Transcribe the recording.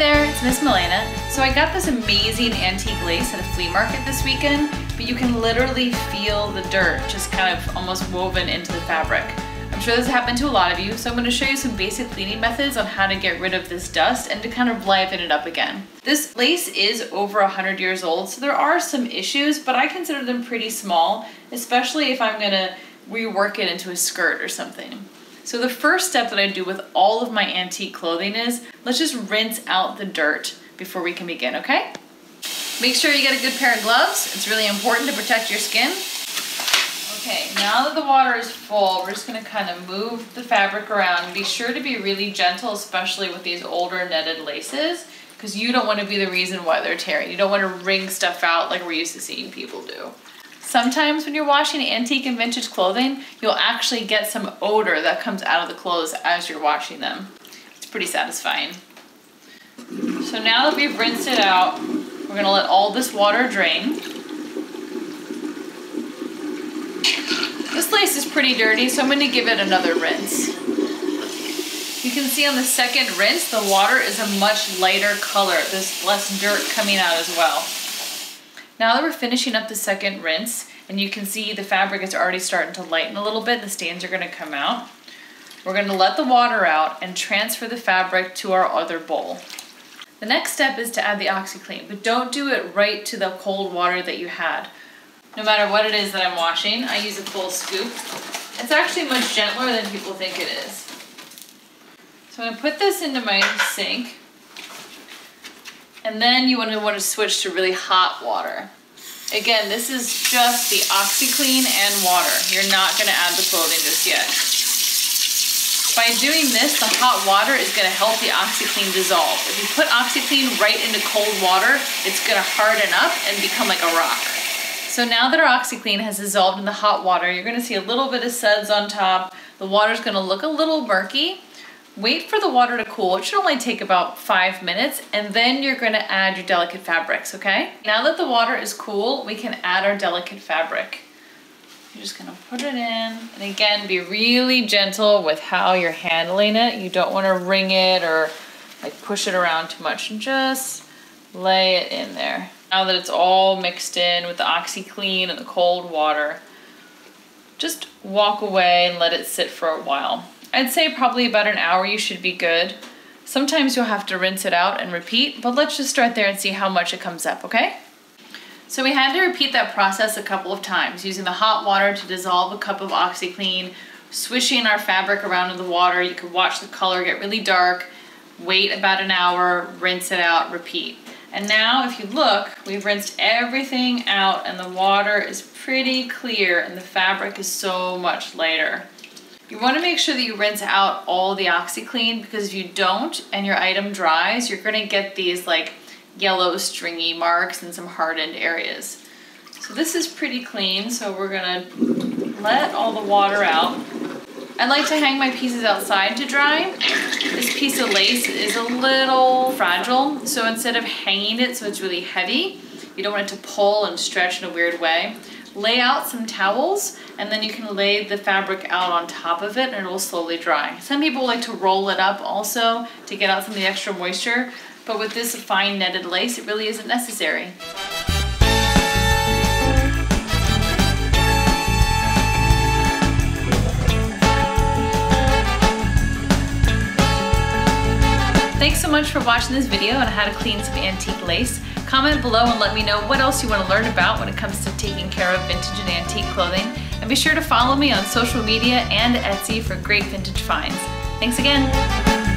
there, it's Miss Malena. So I got this amazing antique lace at a flea market this weekend, but you can literally feel the dirt just kind of almost woven into the fabric. I'm sure this happened to a lot of you, so I'm gonna show you some basic cleaning methods on how to get rid of this dust and to kind of liven it up again. This lace is over 100 years old, so there are some issues, but I consider them pretty small, especially if I'm gonna rework it into a skirt or something. So the first step that I do with all of my antique clothing is, let's just rinse out the dirt before we can begin, okay? Make sure you get a good pair of gloves. It's really important to protect your skin. Okay, now that the water is full, we're just gonna kind of move the fabric around. Be sure to be really gentle, especially with these older netted laces, because you don't wanna be the reason why they're tearing. You don't wanna wring stuff out like we're used to seeing people do. Sometimes when you're washing antique and vintage clothing, you'll actually get some odor that comes out of the clothes as you're washing them. It's pretty satisfying. So now that we've rinsed it out, we're gonna let all this water drain. This lace is pretty dirty, so I'm gonna give it another rinse. You can see on the second rinse, the water is a much lighter color. There's less dirt coming out as well. Now that we're finishing up the second rinse, and you can see the fabric is already starting to lighten a little bit, the stains are gonna come out. We're gonna let the water out and transfer the fabric to our other bowl. The next step is to add the OxiClean, but don't do it right to the cold water that you had. No matter what it is that I'm washing, I use a full scoop. It's actually much gentler than people think it is. So I'm gonna put this into my sink. And then you want to want to switch to really hot water. Again, this is just the OxiClean and water. You're not going to add the clothing just yet. By doing this, the hot water is going to help the OxiClean dissolve. If you put OxiClean right into cold water, it's going to harden up and become like a rock. So now that our OxiClean has dissolved in the hot water, you're going to see a little bit of suds on top. The water's going to look a little murky, Wait for the water to cool. It should only take about five minutes and then you're gonna add your delicate fabrics, okay? Now that the water is cool, we can add our delicate fabric. You're just gonna put it in. And again, be really gentle with how you're handling it. You don't wanna wring it or like push it around too much. And just lay it in there. Now that it's all mixed in with the OxiClean and the cold water, just walk away and let it sit for a while. I'd say probably about an hour you should be good. Sometimes you'll have to rinse it out and repeat, but let's just start there and see how much it comes up, okay? So we had to repeat that process a couple of times, using the hot water to dissolve a cup of OxiClean, swishing our fabric around in the water. You could watch the color get really dark, wait about an hour, rinse it out, repeat. And now if you look, we've rinsed everything out and the water is pretty clear and the fabric is so much lighter. You want to make sure that you rinse out all the OxiClean because if you don't and your item dries, you're going to get these like yellow stringy marks and some hardened areas. So this is pretty clean, so we're going to let all the water out. I like to hang my pieces outside to dry. This piece of lace is a little fragile, so instead of hanging it so it's really heavy, you don't want it to pull and stretch in a weird way lay out some towels and then you can lay the fabric out on top of it and it will slowly dry. Some people like to roll it up also to get out some of the extra moisture, but with this fine netted lace, it really isn't necessary. Thanks so much for watching this video on how to clean some antique lace. Comment below and let me know what else you want to learn about when it comes to taking care of vintage and antique clothing. And be sure to follow me on social media and Etsy for great vintage finds. Thanks again.